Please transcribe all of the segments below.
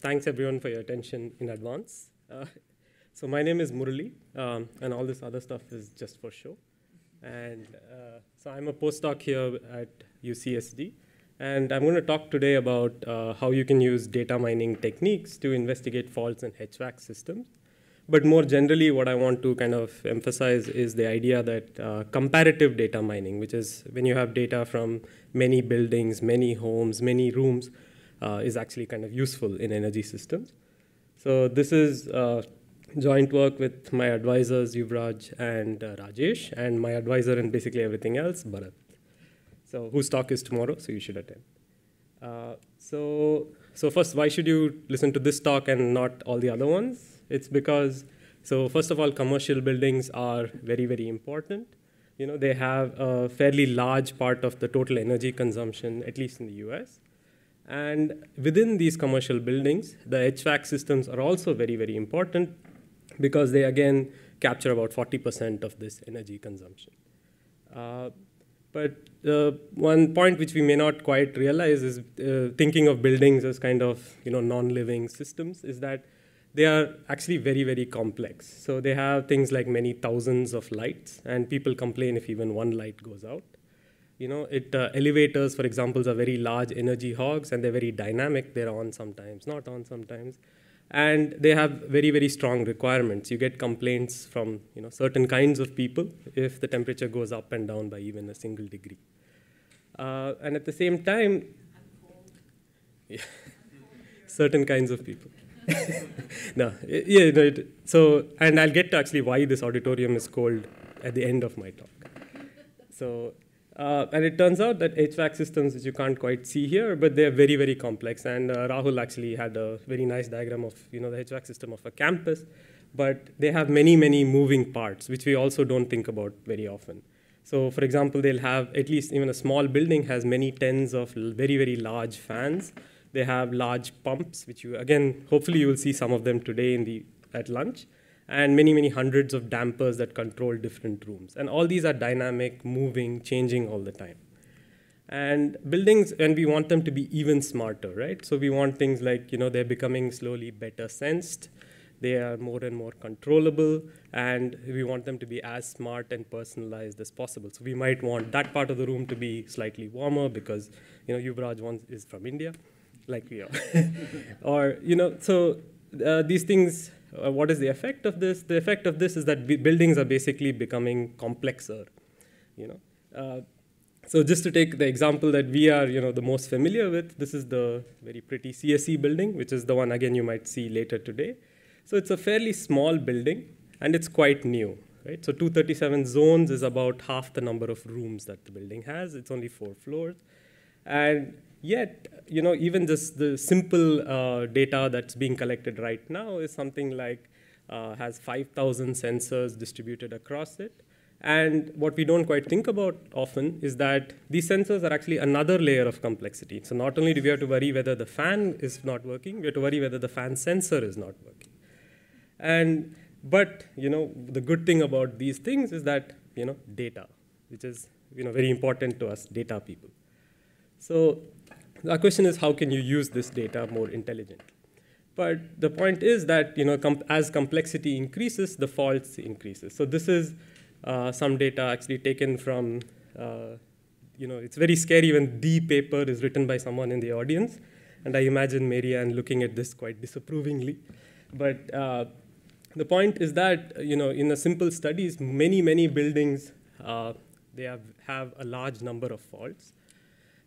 thanks everyone for your attention in advance. Uh, so my name is Murali, um, and all this other stuff is just for show. And uh, so I'm a postdoc here at UCSD, and I'm going to talk today about uh, how you can use data mining techniques to investigate faults in HVAC systems. But more generally, what I want to kind of emphasize is the idea that uh, comparative data mining, which is when you have data from many buildings, many homes, many rooms, uh, is actually kind of useful in energy systems. So this is uh, joint work with my advisors, Yuvraj and uh, Rajesh, and my advisor and basically everything else, Bharat. So whose talk is tomorrow, so you should attend. Uh, so, so first, why should you listen to this talk and not all the other ones? It's because, so first of all, commercial buildings are very, very important. You know, they have a fairly large part of the total energy consumption, at least in the US. And within these commercial buildings, the HVAC systems are also very, very important because they, again, capture about 40% of this energy consumption. Uh, but uh, one point which we may not quite realize is uh, thinking of buildings as kind of you know non-living systems is that they are actually very very complex. So they have things like many thousands of lights, and people complain if even one light goes out. You know, it, uh, elevators, for example, are very large energy hogs and they're very dynamic. They're on sometimes, not on sometimes. And they have very, very strong requirements. You get complaints from you know, certain kinds of people if the temperature goes up and down by even a single degree. Uh, and at the same time, yeah, certain kinds of people. no, yeah, no, it, so, and I'll get to actually why this auditorium is cold at the end of my talk. So uh, and it turns out that HVAC systems, which you can't quite see here, but they're very, very complex. And uh, Rahul actually had a very nice diagram of you know, the HVAC system of a campus. But they have many, many moving parts, which we also don't think about very often. So for example, they'll have at least even a small building has many tens of very, very large fans. They have large pumps, which you, again, hopefully you will see some of them today in the, at lunch and many, many hundreds of dampers that control different rooms. And all these are dynamic, moving, changing all the time. And buildings, and we want them to be even smarter, right? So we want things like, you know, they're becoming slowly better sensed, they are more and more controllable, and we want them to be as smart and personalized as possible. So we might want that part of the room to be slightly warmer because, you know, Yuvraj wants, is from India, like we are. or, you know, so uh, these things uh, what is the effect of this? The effect of this is that buildings are basically becoming complexer. You know, uh, so just to take the example that we are, you know, the most familiar with, this is the very pretty CSE building, which is the one again you might see later today. So it's a fairly small building, and it's quite new. Right? So 237 zones is about half the number of rooms that the building has. It's only four floors, and Yet, you know, even just the simple uh, data that's being collected right now is something like uh, has 5,000 sensors distributed across it. And what we don't quite think about often is that these sensors are actually another layer of complexity. So not only do we have to worry whether the fan is not working, we have to worry whether the fan sensor is not working. And but you know the good thing about these things is that you know data, which is you know very important to us data people. So the question is how can you use this data more intelligently? But the point is that you know, com as complexity increases, the faults increases. So this is uh, some data actually taken from, uh, you know, it's very scary when the paper is written by someone in the audience. And I imagine Marianne looking at this quite disapprovingly. But uh, the point is that, you know, in the simple studies, many, many buildings, uh, they have, have a large number of faults.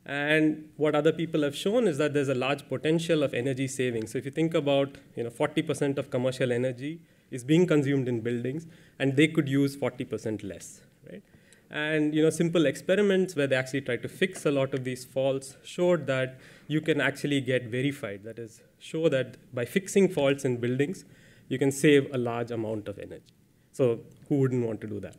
And what other people have shown is that there's a large potential of energy saving. So if you think about, you know, 40% of commercial energy is being consumed in buildings, and they could use 40% less, right? And you know, simple experiments where they actually try to fix a lot of these faults showed that you can actually get verified. That is, show that by fixing faults in buildings, you can save a large amount of energy. So who wouldn't want to do that?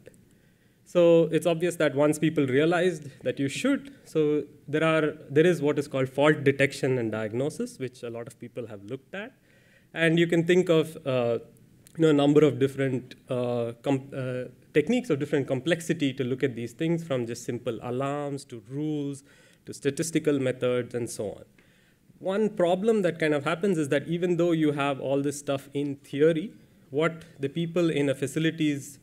So it's obvious that once people realized that you should, so there are there is what is called fault detection and diagnosis, which a lot of people have looked at, and you can think of uh, you know a number of different uh, uh, techniques of different complexity to look at these things, from just simple alarms to rules to statistical methods and so on. one problem that kind of happens is that even though you have all this stuff in theory, what the people in a facilities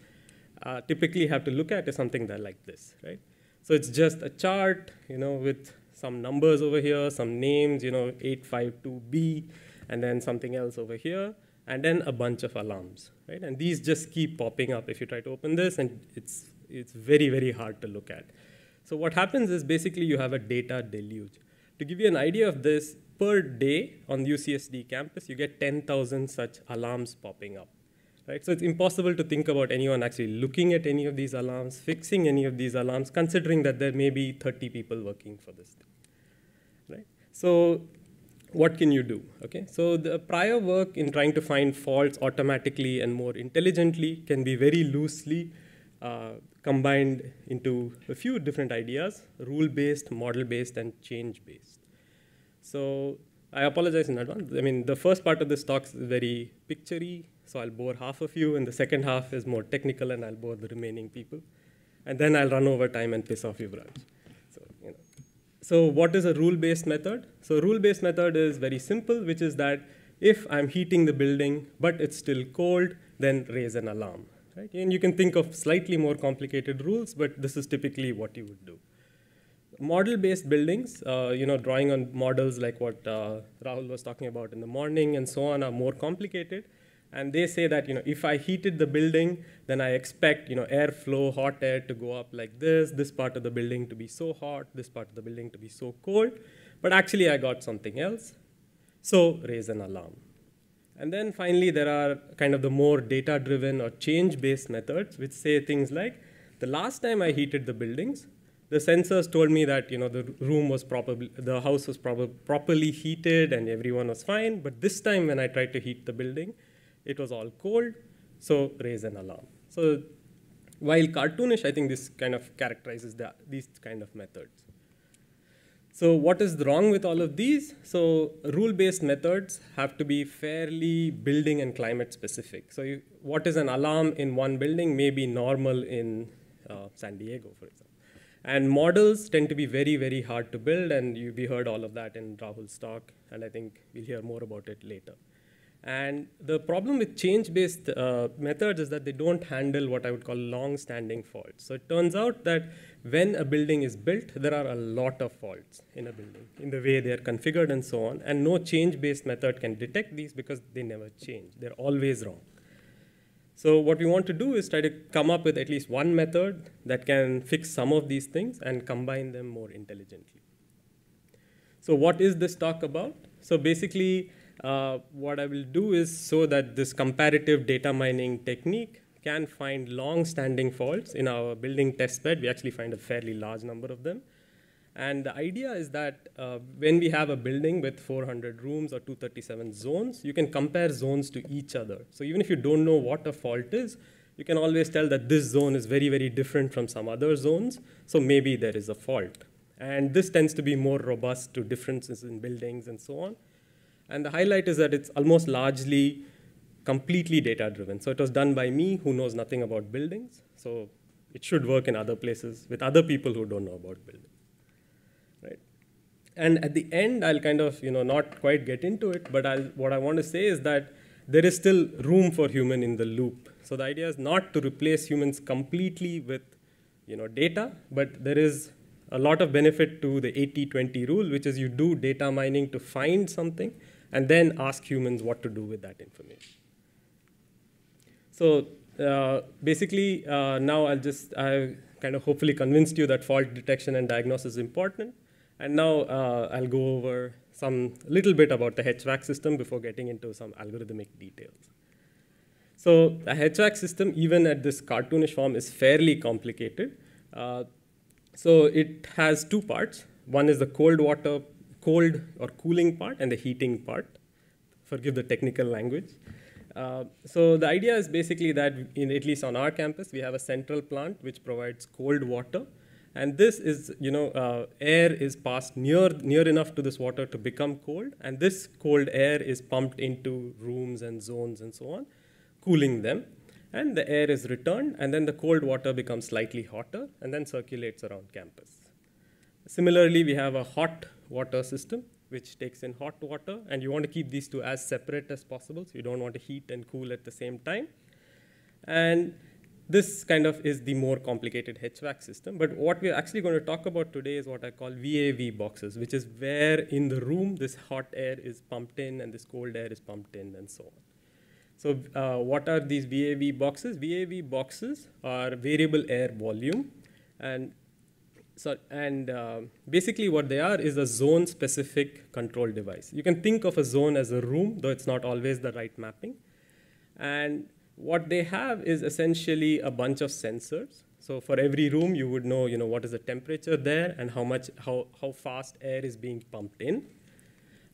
uh, typically have to look at is something that like this, right? So it's just a chart, you know, with some numbers over here, some names, you know, 852B, and then something else over here, and then a bunch of alarms, right? And these just keep popping up if you try to open this, and it's, it's very, very hard to look at. So what happens is basically you have a data deluge. To give you an idea of this, per day on UCSD campus, you get 10,000 such alarms popping up. Right? So it's impossible to think about anyone actually looking at any of these alarms, fixing any of these alarms, considering that there may be 30 people working for this thing. Right? So what can you do? Okay, so the prior work in trying to find faults automatically and more intelligently can be very loosely uh, combined into a few different ideas, rule-based, model-based, and change-based. So I apologize in advance. I mean, the first part of this talk is very picturey, so I'll bore half of you, and the second half is more technical, and I'll bore the remaining people. And then I'll run over time and piss off Yuvraj. So, you know. so what is a rule-based method? So rule-based method is very simple, which is that if I'm heating the building, but it's still cold, then raise an alarm. Right? And you can think of slightly more complicated rules, but this is typically what you would do. Model-based buildings, uh, you know, drawing on models like what uh, Rahul was talking about in the morning and so on are more complicated. And they say that you know, if I heated the building, then I expect you know, airflow, hot air to go up like this, this part of the building to be so hot, this part of the building to be so cold. But actually, I got something else. So raise an alarm. And then finally, there are kind of the more data-driven or change-based methods, which say things like, the last time I heated the buildings, the sensors told me that you know the room was probably the house was prob- properly heated and everyone was fine. But this time, when I tried to heat the building, it was all cold, so raise an alarm. So while cartoonish, I think this kind of characterizes the, these kind of methods. So what is wrong with all of these? So rule-based methods have to be fairly building and climate specific. So you, what is an alarm in one building may be normal in uh, San Diego, for example. And models tend to be very, very hard to build, and you, we heard all of that in Rahul's talk, and I think we'll hear more about it later. And the problem with change-based uh, methods is that they don't handle what I would call long-standing faults. So it turns out that when a building is built, there are a lot of faults in a building, in the way they are configured and so on. And no change-based method can detect these because they never change. They're always wrong. So what we want to do is try to come up with at least one method that can fix some of these things and combine them more intelligently. So what is this talk about? So basically, uh, what I will do is so that this comparative data mining technique can find long-standing faults in our building test bed. We actually find a fairly large number of them. And the idea is that uh, when we have a building with 400 rooms or 237 zones, you can compare zones to each other. So even if you don't know what a fault is, you can always tell that this zone is very, very different from some other zones, so maybe there is a fault. And this tends to be more robust to differences in buildings and so on. And the highlight is that it's almost largely completely data driven. So it was done by me who knows nothing about buildings. So it should work in other places with other people who don't know about buildings. Right? And at the end, I'll kind of, you know, not quite get into it, but I'll, what I want to say is that there is still room for human in the loop. So the idea is not to replace humans completely with, you know, data, but there is a lot of benefit to the 80-20 rule, which is you do data mining to find something, and then ask humans what to do with that information. So uh, basically, uh, now I'll just, I kind of hopefully convinced you that fault detection and diagnosis is important. And now uh, I'll go over some little bit about the HVAC system before getting into some algorithmic details. So the HVAC system, even at this cartoonish form, is fairly complicated. Uh, so it has two parts. One is the cold water cold or cooling part and the heating part. Forgive the technical language. Uh, so the idea is basically that, in, at least on our campus, we have a central plant which provides cold water. And this is, you know, uh, air is passed near, near enough to this water to become cold. And this cold air is pumped into rooms and zones and so on, cooling them. And the air is returned, and then the cold water becomes slightly hotter and then circulates around campus. Similarly, we have a hot water system, which takes in hot water, and you want to keep these two as separate as possible, so you don't want to heat and cool at the same time. And this kind of is the more complicated HVAC system. But what we're actually going to talk about today is what I call VAV boxes, which is where in the room this hot air is pumped in and this cold air is pumped in and so on. So uh, what are these VAV boxes? VAV boxes are variable air volume. And, so, and uh, basically what they are is a zone-specific control device. You can think of a zone as a room, though it's not always the right mapping. And what they have is essentially a bunch of sensors. So for every room, you would know, you know, what is the temperature there and how much, how, how fast air is being pumped in.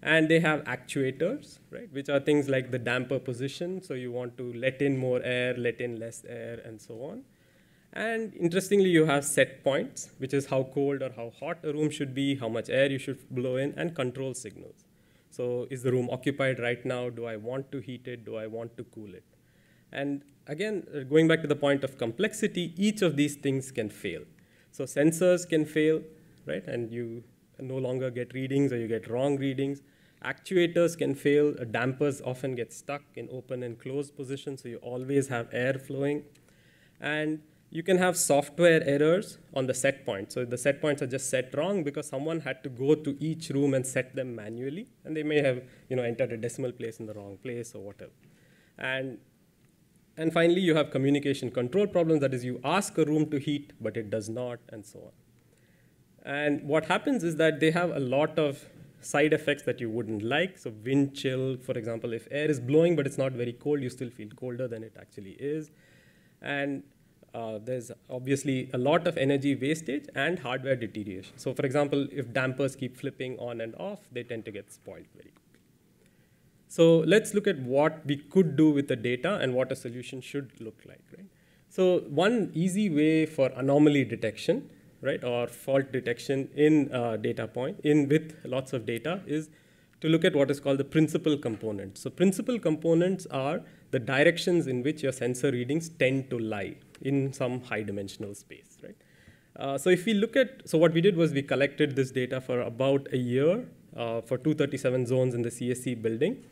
And they have actuators, right, which are things like the damper position. So you want to let in more air, let in less air, and so on. And interestingly, you have set points, which is how cold or how hot a room should be, how much air you should blow in, and control signals. So is the room occupied right now? Do I want to heat it? Do I want to cool it? And again, uh, going back to the point of complexity, each of these things can fail. So sensors can fail, right? And you no longer get readings or you get wrong readings. Actuators can fail. Uh, dampers often get stuck in open and closed positions, so you always have air flowing. And you can have software errors on the set point. So the set points are just set wrong because someone had to go to each room and set them manually, and they may have you know entered a decimal place in the wrong place or whatever. And and finally, you have communication control problems. That is, you ask a room to heat, but it does not, and so on. And what happens is that they have a lot of side effects that you wouldn't like. So wind chill, for example, if air is blowing but it's not very cold, you still feel colder than it actually is. And uh, there's obviously a lot of energy wastage and hardware deterioration. So for example, if dampers keep flipping on and off, they tend to get spoiled very quickly. So let's look at what we could do with the data and what a solution should look like, right? So one easy way for anomaly detection, right, or fault detection in uh, data point, in with lots of data is to look at what is called the principal components. So principal components are the directions in which your sensor readings tend to lie in some high dimensional space, right? Uh, so if we look at, so what we did was we collected this data for about a year uh, for 237 zones in the CSE building.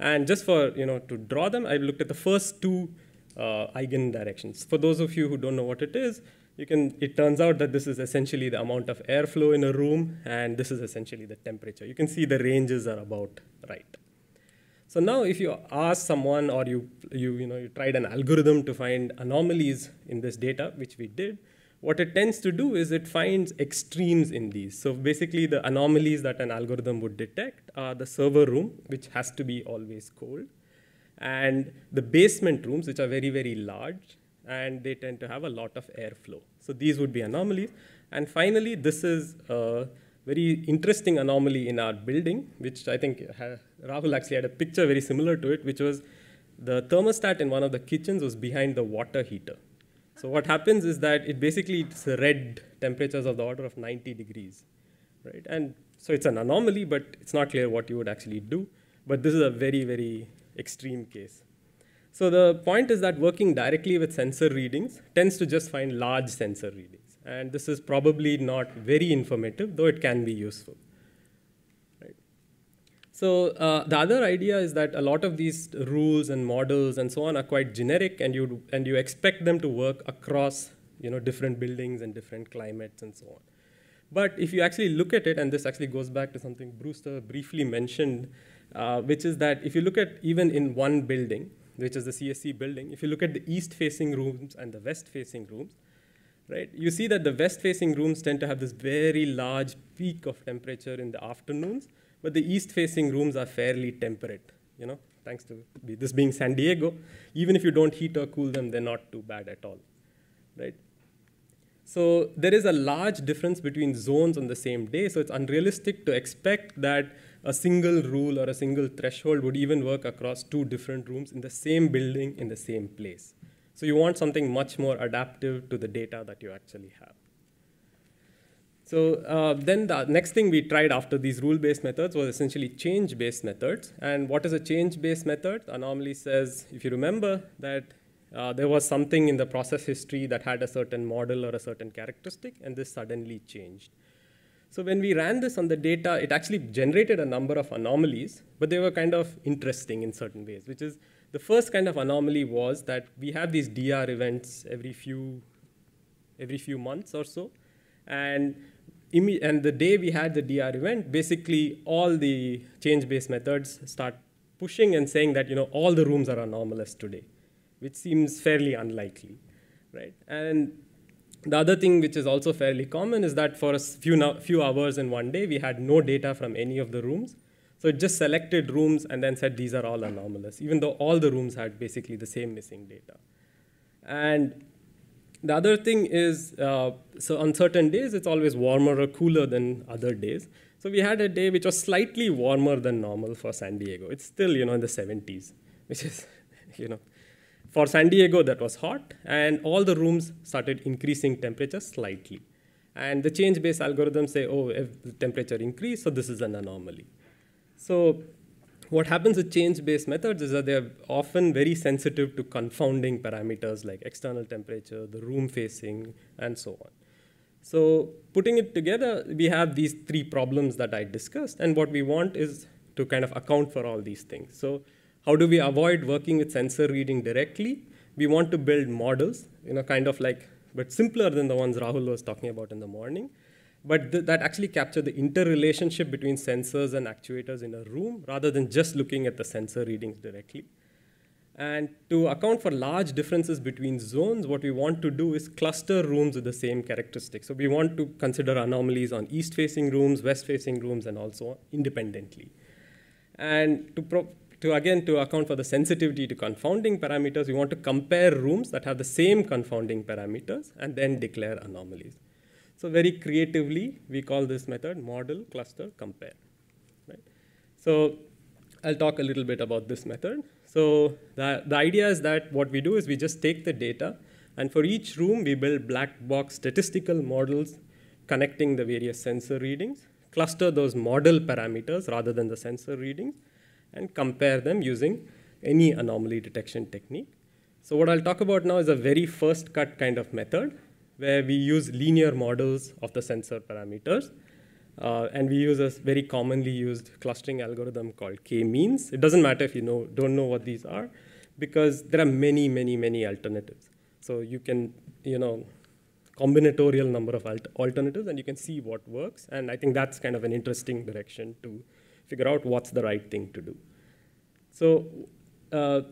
And just for, you know, to draw them, I looked at the first two uh, eigen directions. For those of you who don't know what it is, you can, it turns out that this is essentially the amount of airflow in a room, and this is essentially the temperature. You can see the ranges are about right. So now if you ask someone or you, you, you, know, you tried an algorithm to find anomalies in this data, which we did, what it tends to do is it finds extremes in these. So basically the anomalies that an algorithm would detect are the server room, which has to be always cold, and the basement rooms, which are very, very large, and they tend to have a lot of airflow. So these would be anomalies. And finally, this is a very interesting anomaly in our building, which I think Rahul actually had a picture very similar to it, which was the thermostat in one of the kitchens was behind the water heater. So what happens is that it basically it's read temperatures of the order of 90 degrees, right? And so it's an anomaly, but it's not clear what you would actually do. But this is a very, very extreme case. So the point is that working directly with sensor readings tends to just find large sensor readings. And this is probably not very informative, though it can be useful. So uh, the other idea is that a lot of these rules and models and so on are quite generic, and you and you expect them to work across you know different buildings and different climates and so on. But if you actually look at it, and this actually goes back to something Brewster briefly mentioned, uh, which is that if you look at even in one building, which is the CSE building, if you look at the east-facing rooms and the west-facing rooms, right, you see that the west-facing rooms tend to have this very large peak of temperature in the afternoons, but the east-facing rooms are fairly temperate, you know, thanks to this being San Diego. Even if you don't heat or cool them, they're not too bad at all, right? So there is a large difference between zones on the same day, so it's unrealistic to expect that a single rule or a single threshold would even work across two different rooms in the same building in the same place. So you want something much more adaptive to the data that you actually have. So uh, then the next thing we tried after these rule-based methods was essentially change-based methods. And what is a change-based method? Anomaly says, if you remember, that uh, there was something in the process history that had a certain model or a certain characteristic, and this suddenly changed. So when we ran this on the data, it actually generated a number of anomalies, but they were kind of interesting in certain ways, which is the first kind of anomaly was that we have these DR events every few, every few months or so. And, and the day we had the DR event, basically all the change-based methods start pushing and saying that you know, all the rooms are anomalous today, which seems fairly unlikely, right? And the other thing which is also fairly common is that for a few, few hours in one day, we had no data from any of the rooms. So it just selected rooms and then said these are all anomalous, even though all the rooms had basically the same missing data. And the other thing is, uh, so on certain days, it's always warmer or cooler than other days. So we had a day which was slightly warmer than normal for San Diego. It's still, you know, in the 70s, which is, you know, for San Diego, that was hot, and all the rooms started increasing temperature slightly. And the change-based algorithms say, oh, if the temperature increased, so this is an anomaly. So what happens with change-based methods is that they're often very sensitive to confounding parameters like external temperature, the room facing, and so on. So putting it together, we have these three problems that I discussed, and what we want is to kind of account for all these things. So how do we avoid working with sensor reading directly? We want to build models, you know, kind of like, but simpler than the ones Rahul was talking about in the morning, but th that actually capture the interrelationship between sensors and actuators in a room rather than just looking at the sensor readings directly. And to account for large differences between zones, what we want to do is cluster rooms with the same characteristics. So we want to consider anomalies on east-facing rooms, west-facing rooms, and also independently. And to to again, to account for the sensitivity to confounding parameters, we want to compare rooms that have the same confounding parameters and then declare anomalies. So very creatively, we call this method model cluster compare. Right? So I'll talk a little bit about this method. So the, the idea is that what we do is we just take the data, and for each room, we build black box statistical models connecting the various sensor readings, cluster those model parameters rather than the sensor readings, and compare them using any anomaly detection technique. So what I'll talk about now is a very first cut kind of method where we use linear models of the sensor parameters. Uh, and we use a very commonly used clustering algorithm called k-means. It doesn't matter if you know, don't know what these are, because there are many, many, many alternatives. So you can, you know, combinatorial number of alt alternatives, and you can see what works. And I think that's kind of an interesting direction to figure out what's the right thing to do. So, uh,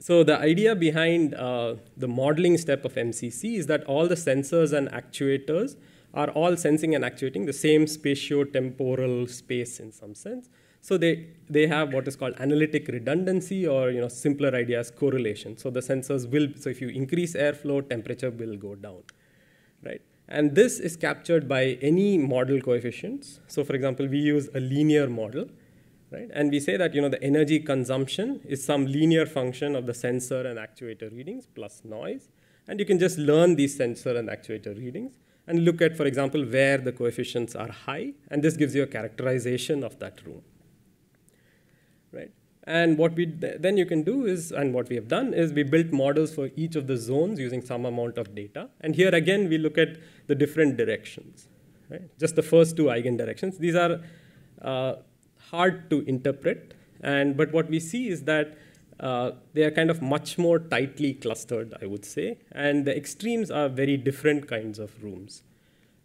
so the idea behind uh, the modeling step of MCC is that all the sensors and actuators are all sensing and actuating the same spatio-temporal space in some sense. So they, they have what is called analytic redundancy or you know, simpler ideas correlation. So the sensors will, so if you increase airflow, temperature will go down, right? And this is captured by any model coefficients. So for example, we use a linear model, right? And we say that you know, the energy consumption is some linear function of the sensor and actuator readings plus noise. And you can just learn these sensor and actuator readings and look at, for example, where the coefficients are high. And this gives you a characterization of that room, right? And what we then you can do is, and what we have done is we built models for each of the zones using some amount of data. And here again, we look at the different directions, right? Just the first two eigen directions. These are uh, hard to interpret, and but what we see is that uh, they are kind of much more tightly clustered, I would say, and the extremes are very different kinds of rooms.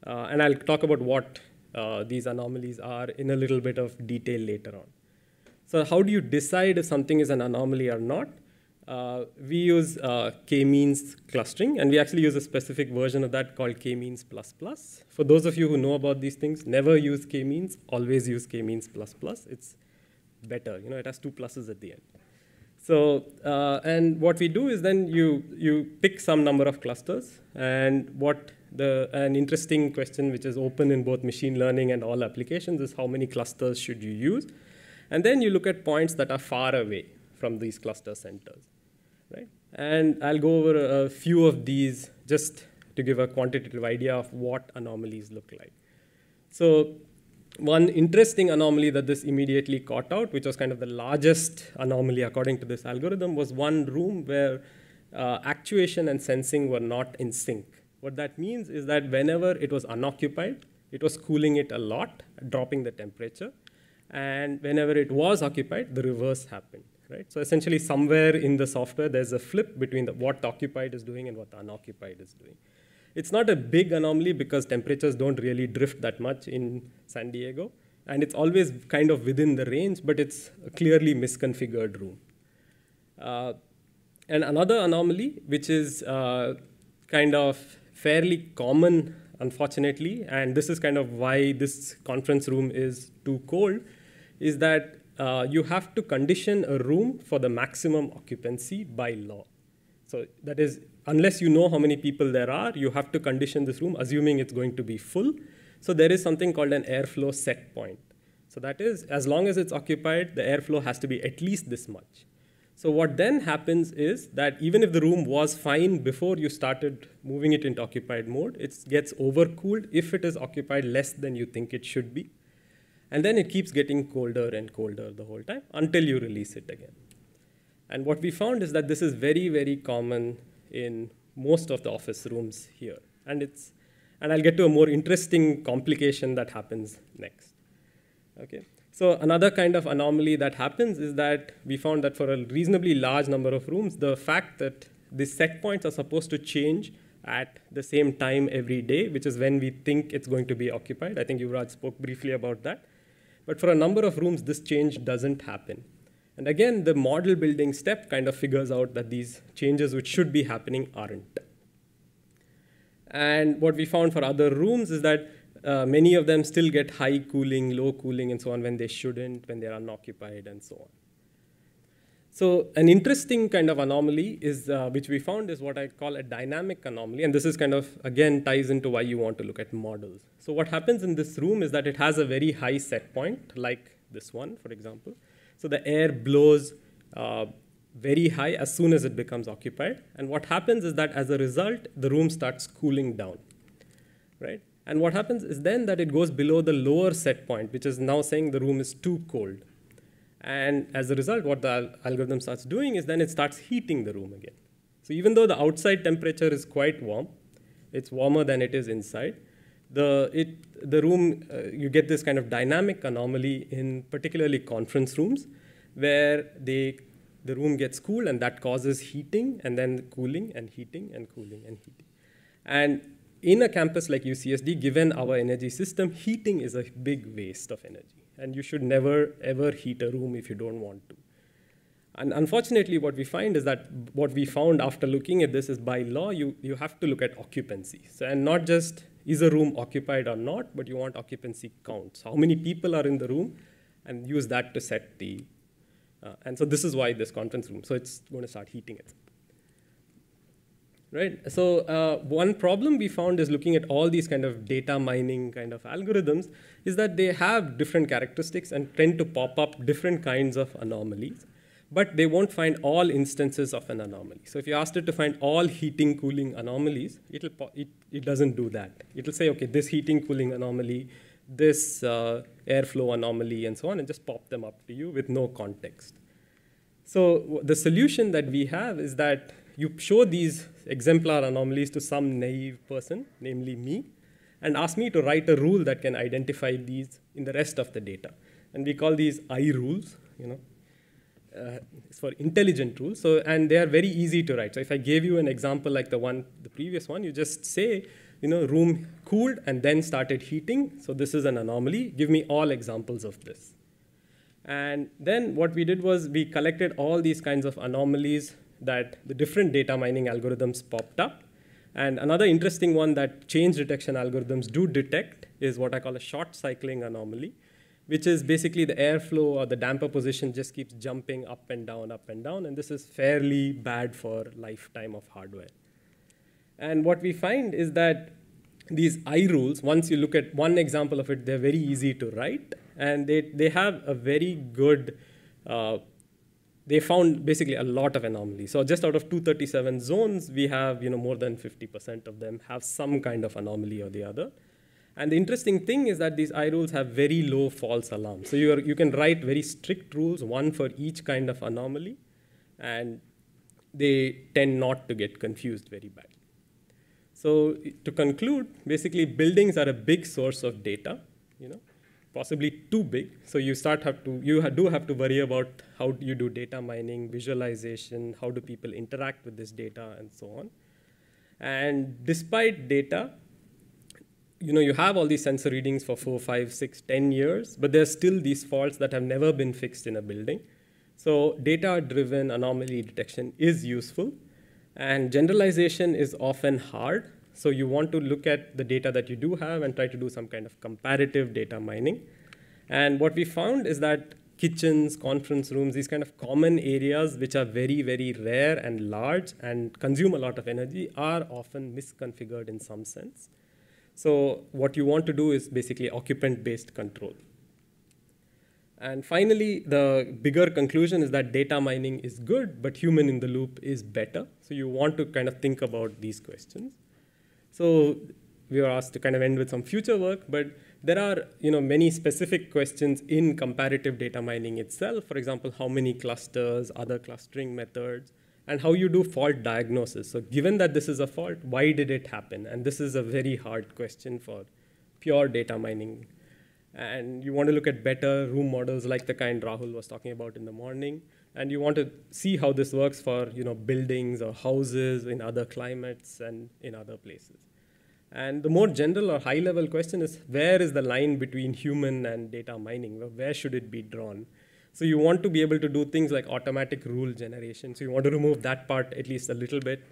Uh, and I'll talk about what uh, these anomalies are in a little bit of detail later on. So how do you decide if something is an anomaly or not? Uh, we use uh, k-means clustering, and we actually use a specific version of that called k-means. For those of you who know about these things, never use k-means, always use k-means. It's better, you know, it has two pluses at the end. So, uh, and what we do is then you, you pick some number of clusters, and what the, an interesting question which is open in both machine learning and all applications is how many clusters should you use? And then you look at points that are far away from these cluster centers? And I'll go over a few of these just to give a quantitative idea of what anomalies look like. So one interesting anomaly that this immediately caught out, which was kind of the largest anomaly according to this algorithm, was one room where uh, actuation and sensing were not in sync. What that means is that whenever it was unoccupied, it was cooling it a lot, dropping the temperature. And whenever it was occupied, the reverse happened, right? So essentially somewhere in the software, there's a flip between the, what the occupied is doing and what the unoccupied is doing. It's not a big anomaly because temperatures don't really drift that much in San Diego. And it's always kind of within the range, but it's a clearly misconfigured room. Uh, and another anomaly, which is uh, kind of fairly common, unfortunately, and this is kind of why this conference room is too cold, is that uh, you have to condition a room for the maximum occupancy by law. So that is, unless you know how many people there are, you have to condition this room assuming it's going to be full. So there is something called an airflow set point. So that is, as long as it's occupied, the airflow has to be at least this much. So what then happens is that even if the room was fine before you started moving it into occupied mode, it gets overcooled if it is occupied less than you think it should be. And then it keeps getting colder and colder the whole time until you release it again. And what we found is that this is very, very common in most of the office rooms here. And, it's, and I'll get to a more interesting complication that happens next. Okay. So another kind of anomaly that happens is that we found that for a reasonably large number of rooms, the fact that the set points are supposed to change at the same time every day, which is when we think it's going to be occupied. I think Yuvraj spoke briefly about that. But for a number of rooms, this change doesn't happen. And again, the model building step kind of figures out that these changes which should be happening aren't. And what we found for other rooms is that uh, many of them still get high cooling, low cooling, and so on when they shouldn't, when they're unoccupied, and so on. So an interesting kind of anomaly is, uh, which we found is what I call a dynamic anomaly, and this is kind of, again, ties into why you want to look at models. So what happens in this room is that it has a very high set point, like this one, for example. So the air blows uh, very high as soon as it becomes occupied. And what happens is that as a result, the room starts cooling down, right? And what happens is then that it goes below the lower set point, which is now saying the room is too cold. And as a result, what the al algorithm starts doing is then it starts heating the room again. So even though the outside temperature is quite warm, it's warmer than it is inside, the, it, the room, uh, you get this kind of dynamic anomaly in particularly conference rooms where they, the room gets cool and that causes heating and then cooling and heating and cooling and heating. And in a campus like UCSD, given our energy system, heating is a big waste of energy. And you should never, ever heat a room if you don't want to. And unfortunately, what we find is that what we found after looking at this is by law, you, you have to look at occupancy. So, and not just is a room occupied or not, but you want occupancy counts. How many people are in the room, and use that to set the. Uh, and so this is why this conference room. So it's going to start heating it right? So uh, one problem we found is looking at all these kind of data mining kind of algorithms is that they have different characteristics and tend to pop up different kinds of anomalies, but they won't find all instances of an anomaly. So if you asked it to find all heating cooling anomalies, it'll it, it doesn't do that. It'll say, okay, this heating cooling anomaly, this uh, airflow anomaly, and so on, and just pop them up to you with no context. So the solution that we have is that you show these exemplar anomalies to some naive person, namely me, and ask me to write a rule that can identify these in the rest of the data. And we call these I rules, you know. Uh, it's for intelligent rules. So, and they are very easy to write. So if I gave you an example like the one, the previous one, you just say, you know, room cooled and then started heating. So this is an anomaly. Give me all examples of this. And then what we did was we collected all these kinds of anomalies that the different data mining algorithms popped up. And another interesting one that change detection algorithms do detect is what I call a short cycling anomaly, which is basically the airflow or the damper position just keeps jumping up and down, up and down. And this is fairly bad for lifetime of hardware. And what we find is that these I rules, once you look at one example of it, they're very easy to write. And they, they have a very good uh, they found basically a lot of anomalies. So just out of 237 zones, we have you know, more than 50% of them have some kind of anomaly or the other. And the interesting thing is that these I rules have very low false alarms. So you, you can write very strict rules, one for each kind of anomaly, and they tend not to get confused very badly. So to conclude, basically buildings are a big source of data, you know, possibly too big. So you start have to, you do have to worry about how you do data mining, visualization, how do people interact with this data, and so on. And despite data, you know, you have all these sensor readings for four, five, six, ten years, but there's still these faults that have never been fixed in a building. So data-driven anomaly detection is useful, and generalization is often hard. So you want to look at the data that you do have and try to do some kind of comparative data mining. And what we found is that kitchens, conference rooms, these kind of common areas which are very, very rare and large and consume a lot of energy are often misconfigured in some sense. So what you want to do is basically occupant-based control. And finally, the bigger conclusion is that data mining is good, but human in the loop is better. So you want to kind of think about these questions. So we were asked to kind of end with some future work, but there are you know, many specific questions in comparative data mining itself. For example, how many clusters, other clustering methods, and how you do fault diagnosis. So given that this is a fault, why did it happen? And this is a very hard question for pure data mining and you want to look at better room models like the kind Rahul was talking about in the morning, and you want to see how this works for you know, buildings or houses in other climates and in other places. And the more general or high level question is where is the line between human and data mining? Where should it be drawn? So you want to be able to do things like automatic rule generation. So you want to remove that part at least a little bit.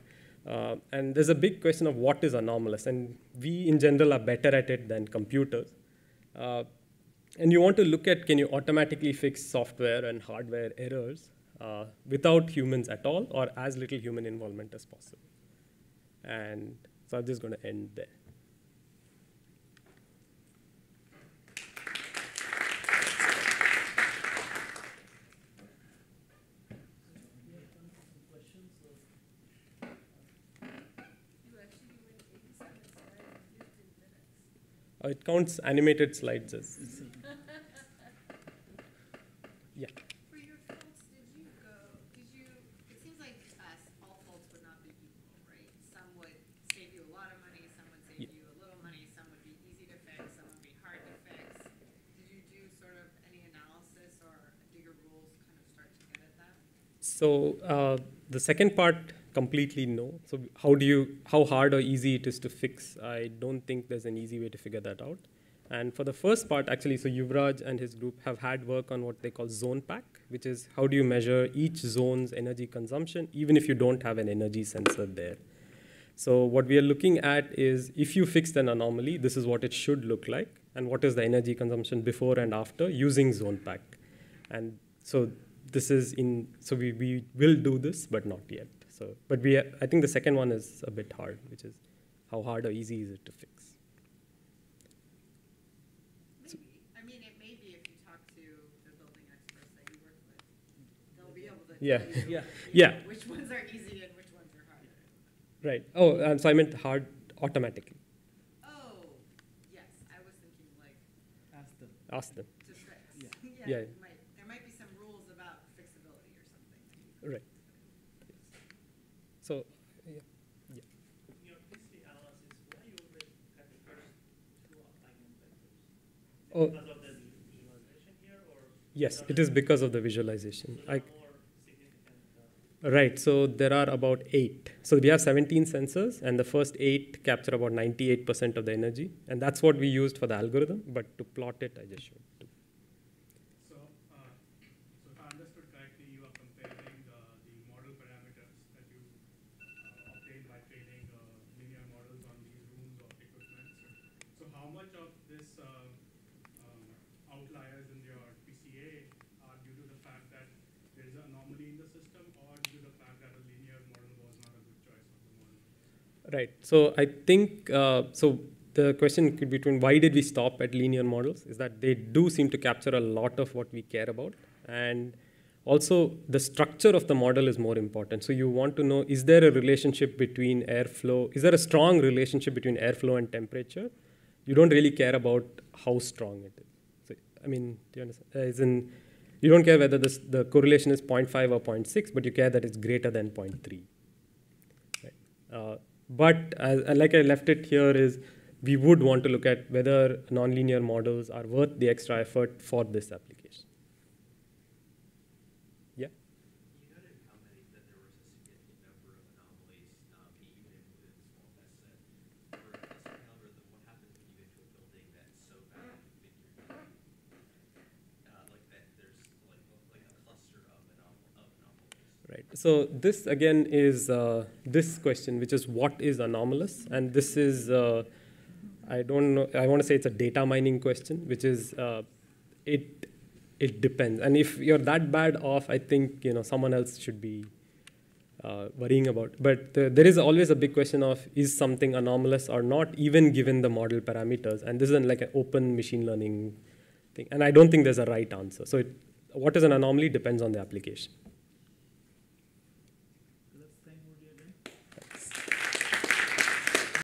Uh, and there's a big question of what is anomalous. And we in general are better at it than computers. Uh, and you want to look at can you automatically fix software and hardware errors uh, without humans at all or as little human involvement as possible. And so I'm just going to end there. Uh, it counts animated slides as. yeah. For your faults, did you go, did you, it seems like uh, all faults would not be equal, right? Some would save you a lot of money, some would save Yeah. you a little money, some would be easy to fix, some would be hard to fix. Did you do sort of any analysis or do your rules kind of start to get at that? So uh, the second part, completely no. So how do you, how hard or easy it is to fix? I don't think there's an easy way to figure that out. And for the first part, actually, so Yuvraj and his group have had work on what they call ZonePAC, which is how do you measure each zone's energy consumption, even if you don't have an energy sensor there. So what we are looking at is if you fixed an anomaly, this is what it should look like, and what is the energy consumption before and after using ZonePAC. And so this is in, so we, we will do this, but not yet. So, but we, I think the second one is a bit hard, which is how hard or easy is it to fix? Maybe, I mean, it may be if you talk to the building experts that you work with, they'll be able to Yeah. Yeah. Yeah. which ones are easy and which ones are harder. Right. Oh, and so I meant hard automatically. Oh, yes, I was thinking like Ask them. Ask them. to fix. Yeah. Yeah. it might, there might be some rules about fixability or something. Right. So, yeah. In your history analysis, why you would at the first two alignment vectors? Oh, Because of the visualization here, or? yes, it is because of the visualization. so I, uh, Right, so there are about eight. So we have 17 sensors, and the first eight capture about 98% of the energy. And that's what we used for the algorithm, but to plot it, I just showed two. So, uh, so if I understood correctly, you are comparing uh, the model parameters that you uh, obtain by training uh, linear models on these rooms or equipment. So, so how much of this uh, um, outliers in your PCA are due to the fact that there is an anomaly in the system, or due to the fact that a linear model was not a good choice of the model? Right, so I think, uh, so the question could be between why did we stop at linear models is that they do seem to capture a lot of what we care about. And also, the structure of the model is more important. So you want to know, is there a relationship between airflow? Is there a strong relationship between airflow and temperature? You don't really care about how strong it is. So, I mean, do you understand? Uh, As in, you don't care whether this, the correlation is 0.5 or 0.6, but you care that it's greater than 0.3. Right? Uh, But as, like I left it here is we would want to look at whether nonlinear models are worth the extra effort for this application. Yeah. You noted how many, that there was a significant number of anomalies, um, even within the small test set. For a clustering algorithm, what happens when you get to a building that's so badly configured? Uh, like that, there's like, like a cluster of anom- of anomalies. Right. So this again is uh, this question, which is what is anomalous, and this is uh, I don't know. I want to say it's a data mining question, which is uh, it it depends. And if you're that bad off, I think you know someone else should be uh, worrying about. But uh, there is always a big question of is something anomalous or not, even given the model parameters. And this is like an open machine learning thing. And I don't think there's a right answer. So it, what is an anomaly depends on the application.